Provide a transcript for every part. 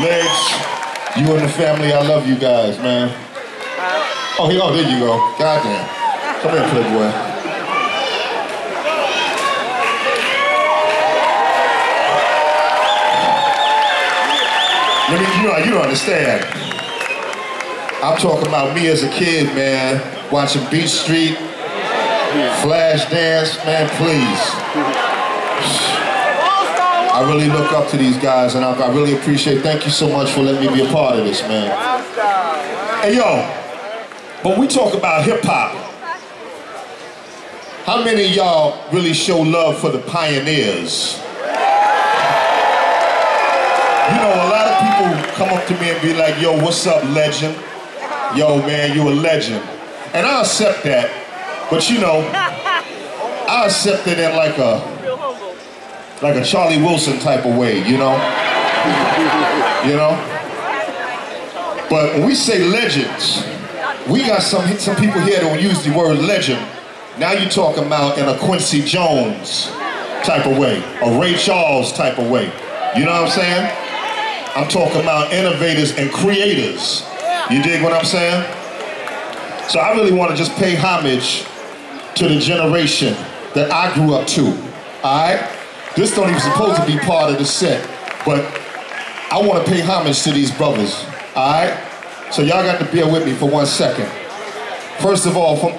Legs, you and the family, I love you guys, man. Oh, here, oh, there you go. Goddamn. Come here, Playboy. Let me, you know, you don't understand. I'm talking about me as a kid, man, watching Beat Street, Flashdance, man, please. I really look up to these guys, and I, I really appreciate. Thank you so much for letting me be a part of this, man. Hey, yo, but we talk about hip hop. How many of y'all really show love for the pioneers? You know, a lot of people come up to me and be like, yo, what's up, legend? Yo, man, you a legend. And I accept that, but you know, I accept it in like a, like a Charlie Wilson type of way, you know? You know? But when we say legends, we got some, some people here that will use the word legend. Now you're talking about in a Quincy Jones type of way, a Ray Charles type of way. You know what I'm saying? I'm talking about innovators and creators. You dig what I'm saying? So I really want to just pay homage to the generation that I grew up to. Alright? This don't even supposed to be oh, part of the set, but I want to pay homage to these brothers. Alright? So y'all got to bear with me for one second. First of all, from,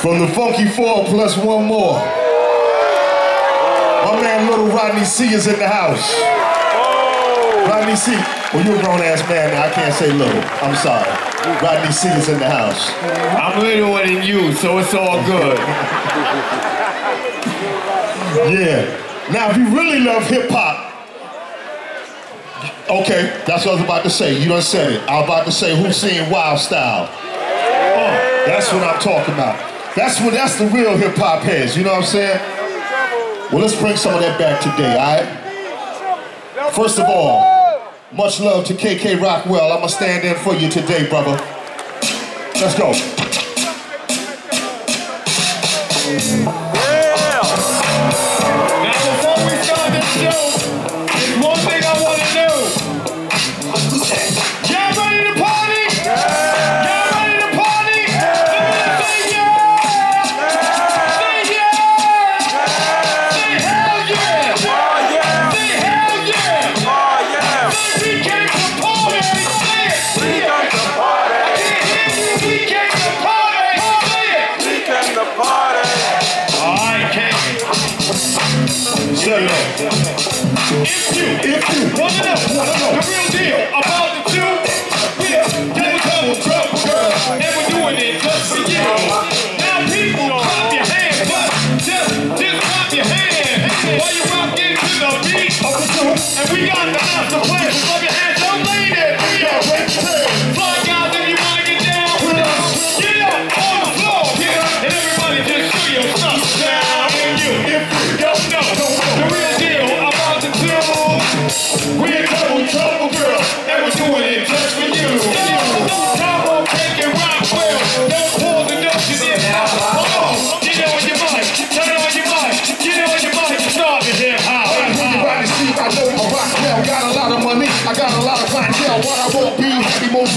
from the Funky Four plus one more. My man Little Rodney Cee is in the house. Rodney Cee. Well, you're a grown ass man now. I can't say little. I'm sorry. Rodney Cee is in the house. I'm littler than you, so it's all good. Yeah. Now, if you really love hip hop, okay, that's what I was about to say. You done said it. I was about to say, who's seen Wild Style? Oh, that's what I'm talking about. That's what that's the real hip hop heads. You know what I'm saying? Well, let's bring some of that back today, all right? First of all, much love to KK Rockwell. I'm gonna stand in for you today, brother. Let's go.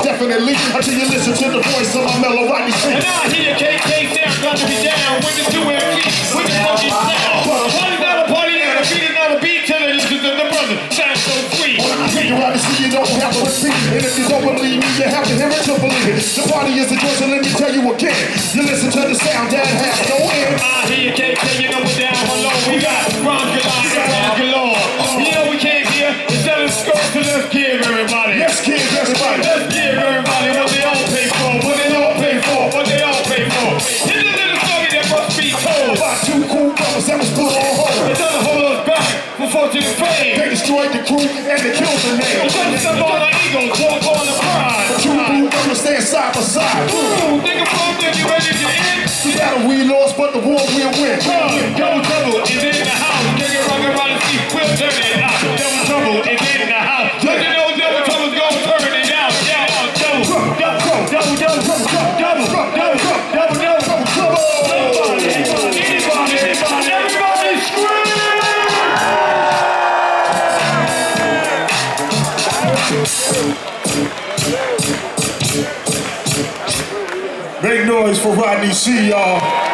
Definitely until you listen to the voice of my mellow Rodney. And I hear KK sound got to be down with the two to repeat. And if you don't believe me, you have to hear it to believe it. The party is a joy, so let me tell you again. You listen to the sound that has no end. I hear KK, you know we're down below. We got rhymes galore rhymes galore. You know we came here instead of skirts to let's give everybody. Yes, kids, everybody. Let's give everybody what they all pay for, what they all pay for, what they all pay for. Here's a little story that must be told. By two cool brothers that was put on It hold. doesn't hold us back from fortune and fame. They destroyed the crew and they killed the It name. side. Ooh, you ready to end? The battle we lost, but the war we'll win. Double trouble is in the house. Nigga, rock around the seat, whip dirty it out. Double trouble is in the house. You know double trouble's gonna turn it out. Double, double, double, double, double, double, double, double, double, double, double, double, Thank you. Noise for Rodney Cee, y'all.